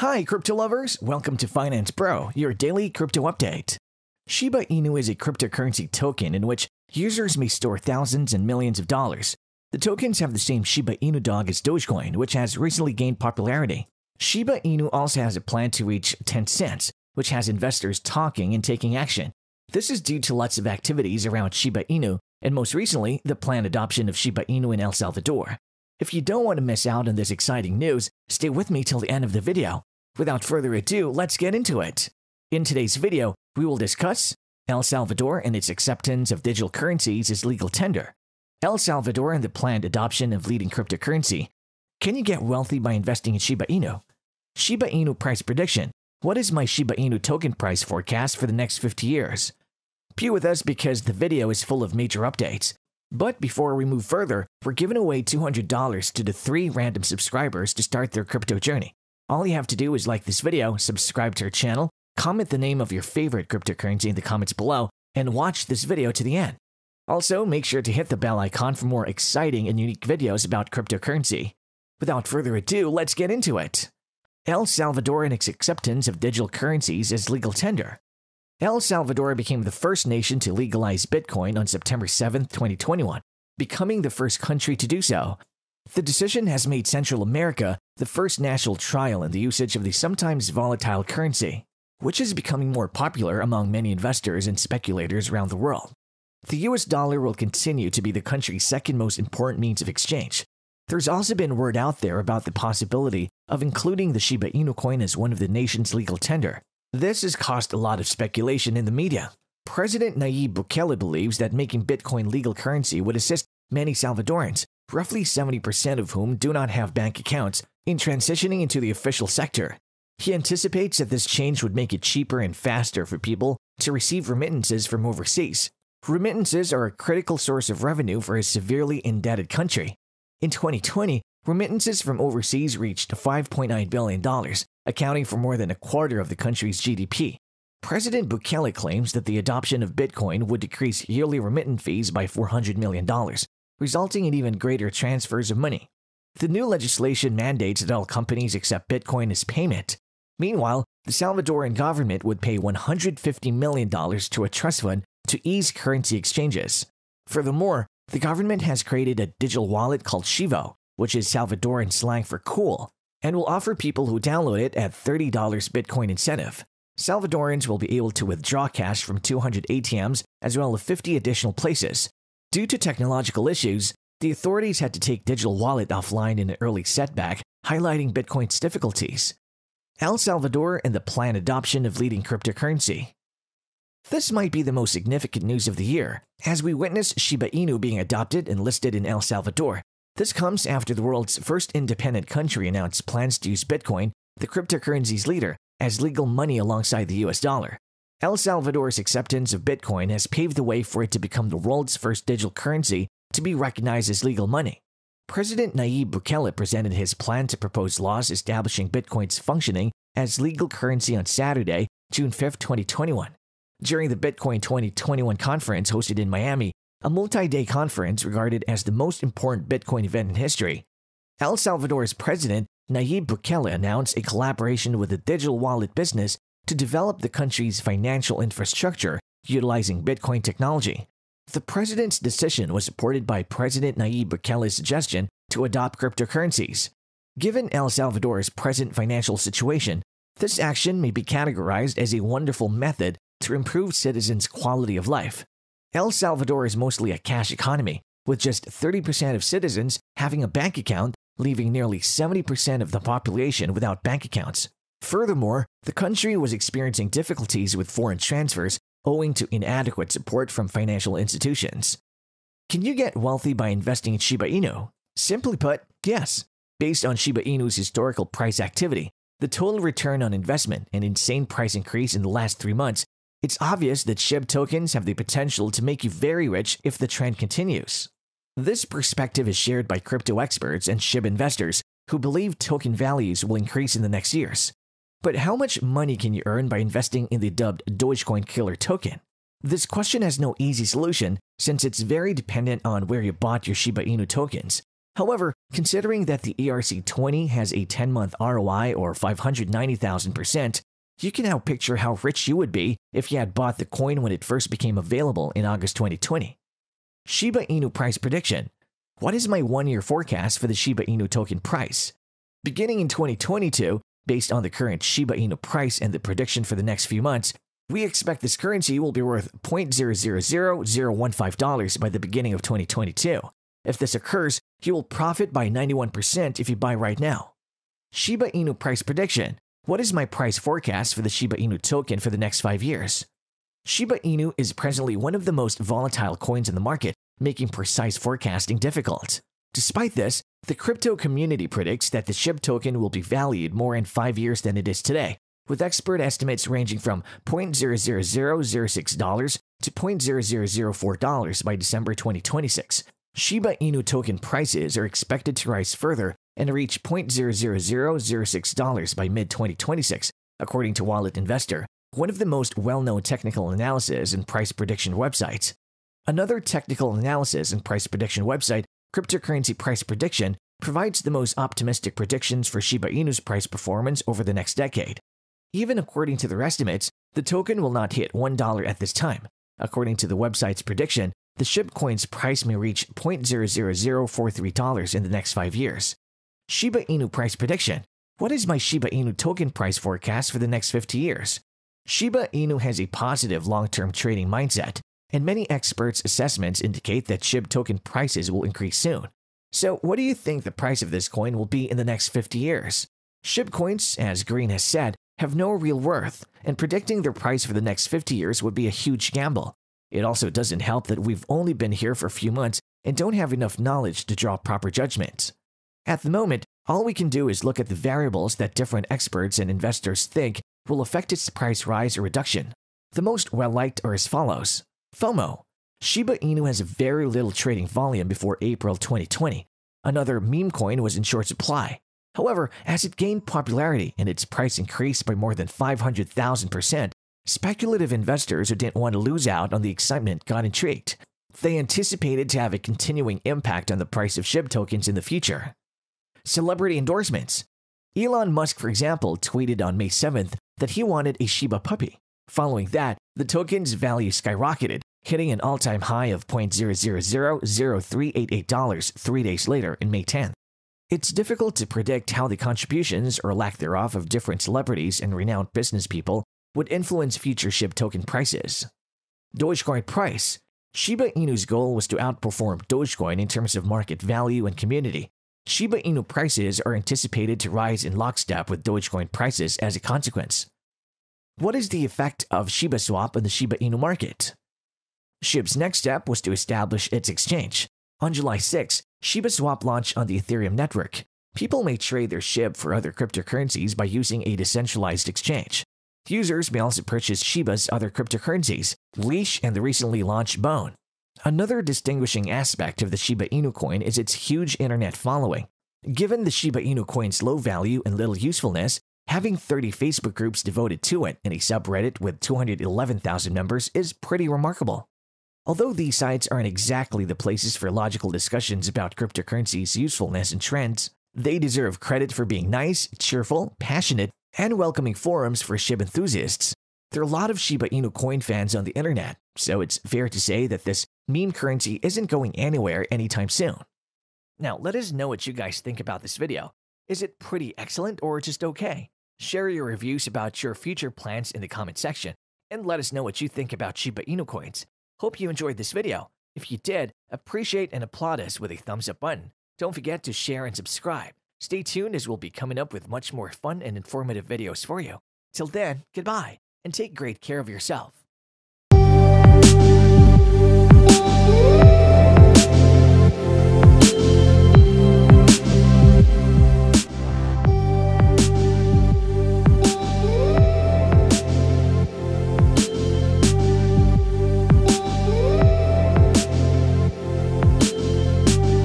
Hi, crypto lovers! Welcome to Finance Bro, your daily crypto update. Shiba Inu is a cryptocurrency token in which users may store thousands and millions of dollars. The tokens have the same Shiba Inu dog as Dogecoin, which has recently gained popularity. Shiba Inu also has a plan to reach 10 cents, which has investors talking and taking action. This is due to lots of activities around Shiba Inu, and most recently, the planned adoption of Shiba Inu in El Salvador. If you don't want to miss out on this exciting news, stay with me till the end of the video. Without further ado, let's get into it. In today's video, we will discuss El Salvador and its acceptance of digital currencies as legal tender, El Salvador and the planned adoption of leading cryptocurrency. Can you get wealthy by investing in Shiba Inu? Shiba Inu price prediction. What is my Shiba Inu token price forecast for the next 50 years? Be with us because the video is full of major updates. But before we move further, we're giving away $200 to the three random subscribers to start their crypto journey. All you have to do is like this video, subscribe to our channel, comment the name of your favorite cryptocurrency in the comments below, and watch this video to the end. Also, make sure to hit the bell icon for more exciting and unique videos about cryptocurrency. Without further ado, let's get into it. El Salvador and its acceptance of digital currencies as legal tender. El Salvador became the first nation to legalize Bitcoin on September 7, 2021, becoming the first country to do so. The decision has made Central America the first national trial in the usage of the sometimes volatile currency, which is becoming more popular among many investors and speculators around the world. The US dollar will continue to be the country's second most important means of exchange. There's also been word out there about the possibility of including the Shiba Inu coin as one of the nation's legal tender. This has caused a lot of speculation in the media. President Nayib Bukele believes that making Bitcoin legal currency would assist many Salvadorans roughly 70% of whom do not have bank accounts, in transitioning into the official sector. He anticipates that this change would make it cheaper and faster for people to receive remittances from overseas. Remittances are a critical source of revenue for a severely indebted country. In 2020, remittances from overseas reached $5.9 billion, accounting for more than a quarter of the country's GDP. President Bukele claims that the adoption of Bitcoin would decrease yearly remittance fees by $400 million, resulting in even greater transfers of money. The new legislation mandates that all companies accept Bitcoin as payment. Meanwhile, the Salvadoran government would pay $150 million to a trust fund to ease currency exchanges. Furthermore, the government has created a digital wallet called Chivo, which is Salvadoran slang for cool, and will offer people who download it at $30 Bitcoin incentive. Salvadorans will be able to withdraw cash from 200 ATMs as well as 50 additional places, Due to technological issues, the authorities had to take Digital Wallet offline in an early setback, highlighting Bitcoin's difficulties. El Salvador and the planned adoption of leading cryptocurrency. This might be the most significant news of the year, as we witness Shiba Inu being adopted and listed in El Salvador. This comes after the world's first independent country announced plans to use Bitcoin, the cryptocurrency's leader, as legal money alongside the US dollar. El Salvador's acceptance of Bitcoin has paved the way for it to become the world's first digital currency to be recognized as legal money. President Nayib Bukele presented his plan to propose laws establishing Bitcoin's functioning as legal currency on Saturday, June 5, 2021. During the Bitcoin 2021 conference hosted in Miami, a multi day conference regarded as the most important Bitcoin event in history, El Salvador's president Nayib Bukele announced a collaboration with the digital wallet business to develop the country's financial infrastructure utilizing Bitcoin technology. The president's decision was supported by President Nayib Bukele's suggestion to adopt cryptocurrencies. Given El Salvador's present financial situation, this action may be categorized as a wonderful method to improve citizens' quality of life. El Salvador is mostly a cash economy, with just 30% of citizens having a bank account, leaving nearly 70% of the population without bank accounts. Furthermore, the country was experiencing difficulties with foreign transfers owing to inadequate support from financial institutions. Can you get wealthy by investing in Shiba Inu? Simply put, yes. Based on Shiba Inu's historical price activity, the total return on investment, and insane price increase in the last three months, it's obvious that SHIB tokens have the potential to make you very rich if the trend continues. This perspective is shared by crypto experts and SHIB investors who believe token values will increase in the next years. But how much money can you earn by investing in the dubbed Dogecoin killer token? This question has no easy solution since it's very dependent on where you bought your Shiba Inu tokens. However, Considering that the ERC20 has a 10 month ROI or 590,000%, you can now picture how rich you would be if you had bought the coin when it first became available in August 2020. Shiba Inu price prediction. What is my one year forecast for the Shiba Inu token price? Beginning in 2022, based on the current Shiba Inu price and the prediction for the next few months, we expect this currency will be worth $0.000015 by the beginning of 2022. If this occurs, you will profit by 91% if you buy right now. Shiba Inu price prediction. What is my price forecast for the Shiba Inu token for the next 5 years? Shiba Inu is presently one of the most volatile coins in the market, making precise forecasting difficult. Despite this, the crypto community predicts that the SHIB token will be valued more in 5 years than it is today, with expert estimates ranging from $0.00006 to $0.0004 by December 2026. Shiba Inu token prices are expected to rise further and reach $0.00006 by mid 2026, according to Wallet Investor, one of the most well known technical analysis and price prediction websites. Another technical analysis and price prediction website, Cryptocurrency Price Prediction, provides the most optimistic predictions for Shiba Inu's price performance over the next decade. Even according to their estimates, the token will not hit $1 at this time. According to the website's prediction, the SHIB coin's price may reach $0.00043 in the next 5 years. Shiba Inu price prediction. What is my Shiba Inu token price forecast for the next 50 years? Shiba Inu has a positive long-term trading mindset, and many experts' assessments indicate that SHIB token prices will increase soon. So, what do you think the price of this coin will be in the next 50 years? SHIB coins, as Green has said, have no real worth, and predicting their price for the next 50 years would be a huge gamble. It also doesn't help that we've only been here for a few months and don't have enough knowledge to draw proper judgments. At the moment, all we can do is look at the variables that different experts and investors think will affect its price rise or reduction. The most well liked are as follows FOMO. Shiba Inu has very little trading volume before April 2020. Another meme coin was in short supply. However, as it gained popularity and its price increased by more than 500,000%, speculative investors who didn't want to lose out on the excitement got intrigued. They anticipated to have a continuing impact on the price of SHIB tokens in the future. Celebrity endorsements. Elon Musk, for example, tweeted on May 7th that he wanted a Shiba puppy. Following that, the token's value skyrocketed, hitting an all-time high of $0.0000388 three days later in May 10th. It's difficult to predict how the contributions or lack thereof of different celebrities and renowned business people would influence future SHIB token prices. Dogecoin price. Shiba Inu's goal was to outperform Dogecoin in terms of market value and community. Shiba Inu prices are anticipated to rise in lockstep with Dogecoin prices as a consequence. What is the effect of Shiba Swap on the Shiba Inu market? SHIB's next step was to establish its exchange. On July 6, Shiba Swap launched on the Ethereum network. People may trade their SHIB for other cryptocurrencies by using a decentralized exchange. Users may also purchase Shiba's other cryptocurrencies, Leash and the recently launched Bone. Another distinguishing aspect of the Shiba Inu coin is its huge internet following. Given the Shiba Inu coin's low value and little usefulness, having 30 Facebook groups devoted to it and a subreddit with 211,000 members is pretty remarkable. Although these sites aren't exactly the places for logical discussions about cryptocurrency's usefulness and trends, they deserve credit for being nice, cheerful, passionate, and welcoming forums for SHIB enthusiasts. There are a lot of Shiba Inu coin fans on the internet, so it's fair to say that this meme currency isn't going anywhere anytime soon. Now, let us know what you guys think about this video. Is it pretty excellent or just okay? Share your reviews about your future plans in the comment section, and let us know what you think about Shiba Inu coins. Hope you enjoyed this video. If you did, appreciate and applaud us with a thumbs up button. Don't forget to share and subscribe. Stay tuned as we'll be coming up with much more fun and informative videos for you. Till then, goodbye, and take great care of yourself.